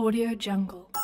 Audio Jungle.